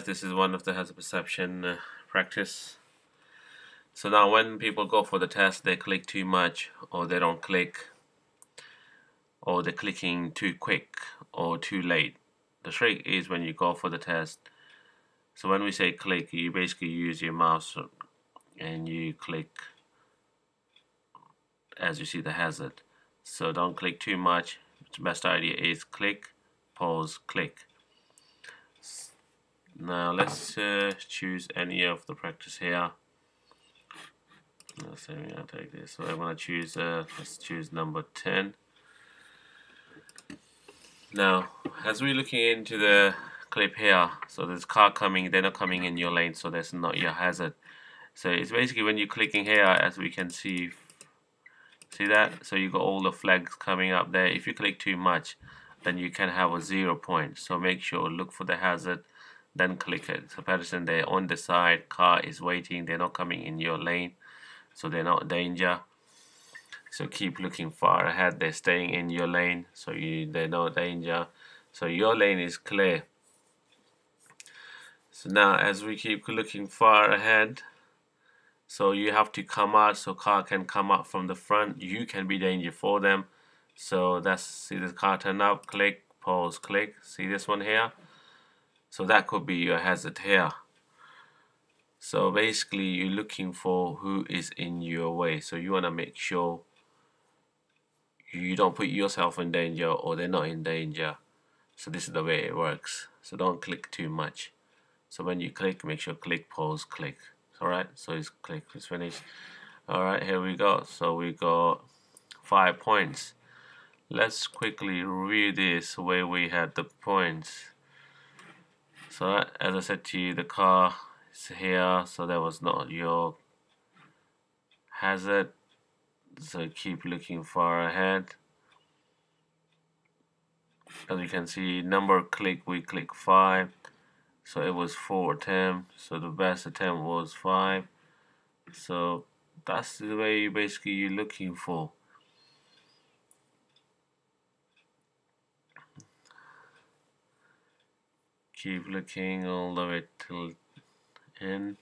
this is one of the hazard perception uh, practice. So now when people go for the test, they click too much or they don't click or they're clicking too quick or too late. The trick is when you go for the test. So when we say click, you basically use your mouse and you click as you see the hazard. So don't click too much. The best idea is click, pause, click. Now let's uh, choose any of the practice here. Let's say i take this. So I'm gonna choose. Uh, let's choose number 10. Now, as we're looking into the clip here, so there's car coming. They're not coming in your lane, so that's not your hazard. So it's basically when you're clicking here, as we can see. See that? So you got all the flags coming up there. If you click too much, then you can have a zero point. So make sure look for the hazard then click it. So person they're on the side, car is waiting, they're not coming in your lane, so they're not danger. So keep looking far ahead, they're staying in your lane, so you they're no danger. So your lane is clear. So now as we keep looking far ahead, so you have to come out so car can come out from the front, you can be danger for them. So that's see this car turn up, click, pause, click. See this one here? So that could be your hazard here. So basically you're looking for who is in your way. So you want to make sure you don't put yourself in danger or they're not in danger. So this is the way it works. So don't click too much. So when you click, make sure click, pause, click. Alright, so it's click, it's finished. Alright, here we go. So we got five points. Let's quickly review this where we had the points. So as I said to you, the car is here, so that was not your hazard. So keep looking far ahead. As you can see, number click, we click 5. So it was 4 attempt. So the best attempt was 5. So that's the way basically you're looking for. Keep looking all the way till end.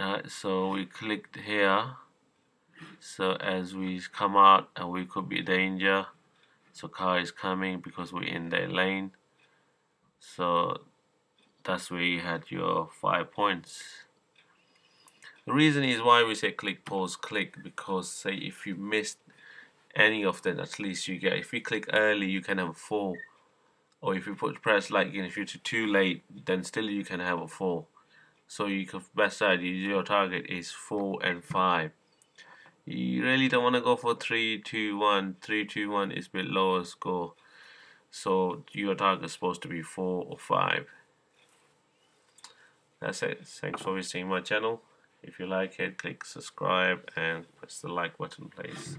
Alright, so we clicked here. So as we come out and we could be danger. So car is coming because we're in their lane. So that's where you had your five points. The reason is why we say click pause click because say if you missed any of them at least you get if you click early you can have a 4 or if you put press like if you're too late then still you can have a 4 so you can best side your target is 4 and 5 you really don't want to go for 3 2 1 3 2 1 is a bit lower score. So your target is supposed to be 4 or 5 that's it. Thanks for visiting my channel. If you like it click subscribe and press the like button please